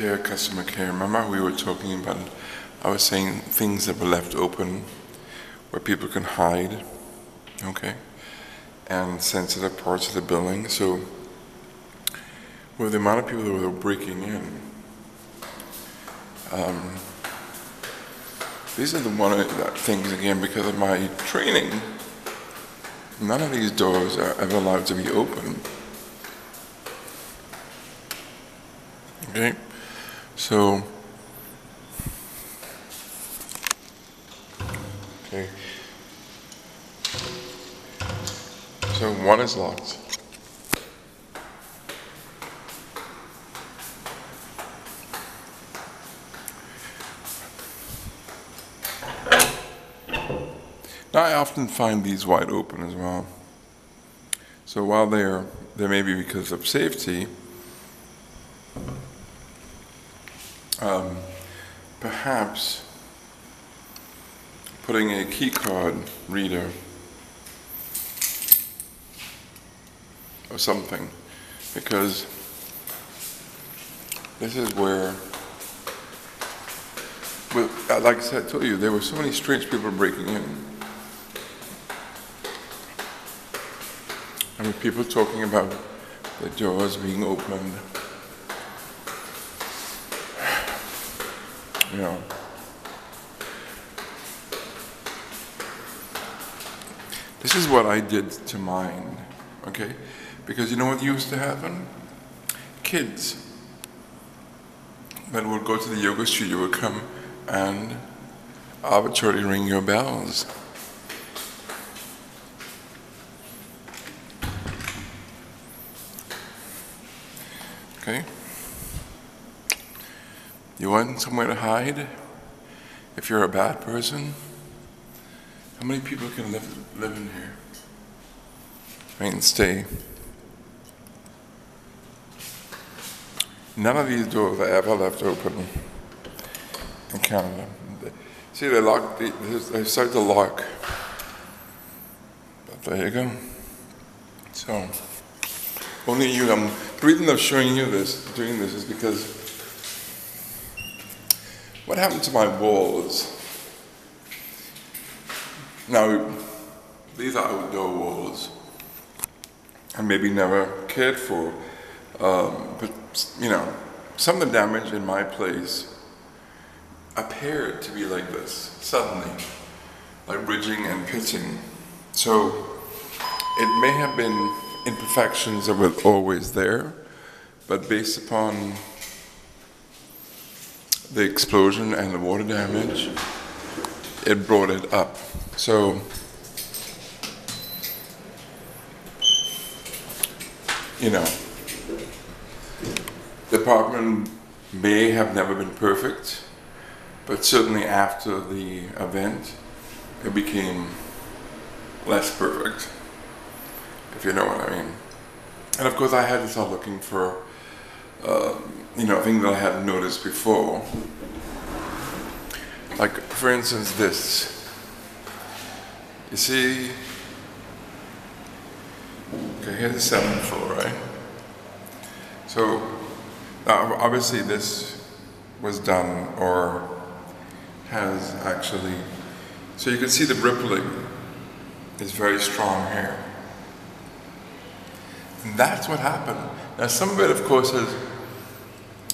Dear customer care, remember we were talking about, I was saying things that were left open where people can hide, okay, and sensitive parts of the building. So, with the amount of people that were breaking in, um, these are the one of the things again because of my training. None of these doors are ever allowed to be open. Okay, so okay, so one is locked. Now I often find these wide open as well. So while they're they may be because of safety, um, perhaps putting a key card reader or something, because this is where, with, like I said, I told you, there were so many strange people breaking in. I mean, people talking about the doors being opened. Know. This is what I did to mine, okay? Because you know what used to happen? Kids that would go to the yoga studio would come and arbitrarily ring your bells. Okay? You want somewhere to hide? If you're a bad person? How many people can live, live in here? I mean, stay. None of these doors are ever left open in Canada. See, they lock, they start to lock. But there you go. So, only you, I'm, the reason I'm showing you this, doing this, is because what happened to my walls? Now, these are outdoor walls, and maybe never cared for, um, but you know, some of the damage in my place appeared to be like this, suddenly, like ridging and pitching. So, it may have been imperfections that were always there, but based upon the explosion and the water damage, it brought it up. So, you know, the apartment may have never been perfect, but certainly after the event, it became less perfect if you know what I mean. And of course, I had to start looking for, Um, you know, things that I hadn't noticed before. Like, for instance, this. You see, okay, here's the seventh floor, right? So, obviously, this was done or has actually, so you can see the rippling is very strong here. And that's what happened. Now, some of it, of course, has